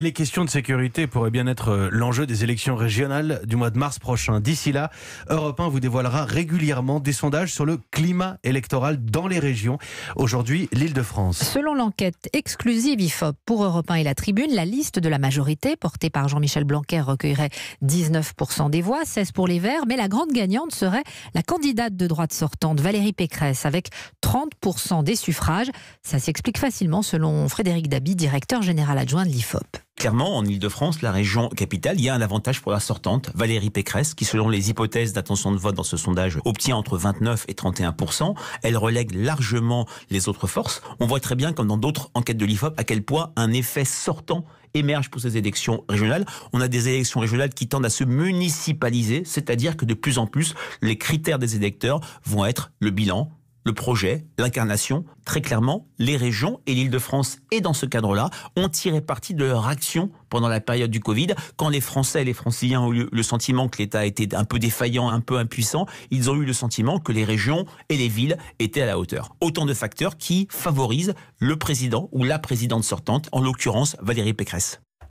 Les questions de sécurité pourraient bien être euh, l'enjeu des élections régionales du mois de mars prochain. D'ici là, Europe 1 vous dévoilera régulièrement des sondages sur le climat électoral dans les régions. Aujourd'hui, l'Île-de-France. Selon l'enquête exclusive IFOP pour Europe 1 et la Tribune, la liste de la majorité portée par Jean-Michel Blanquer recueillerait 19% des voix, 16 pour les Verts, mais la grande gagnante serait la candidate de droite sortante Valérie Pécresse avec 30% des suffrages. Ça s'explique facilement selon Frédéric Dabi, directeur général adjoint de l'IFOP. Clairement, en Ile-de-France, la région capitale, il y a un avantage pour la sortante, Valérie Pécresse, qui selon les hypothèses d'attention de vote dans ce sondage obtient entre 29 et 31% Elle relègue largement les autres forces. On voit très bien, comme dans d'autres enquêtes de l'IFOP, à quel point un effet sortant émerge pour ces élections régionales. On a des élections régionales qui tendent à se municipaliser, c'est-à-dire que de plus en plus, les critères des électeurs vont être le bilan, le projet, l'incarnation, très clairement, les régions et l'Île-de-France, et dans ce cadre-là, ont tiré parti de leur action pendant la période du Covid. Quand les Français et les Franciliens ont eu le sentiment que l'État était un peu défaillant, un peu impuissant, ils ont eu le sentiment que les régions et les villes étaient à la hauteur. Autant de facteurs qui favorisent le président ou la présidente sortante, en l'occurrence Valérie Pécresse.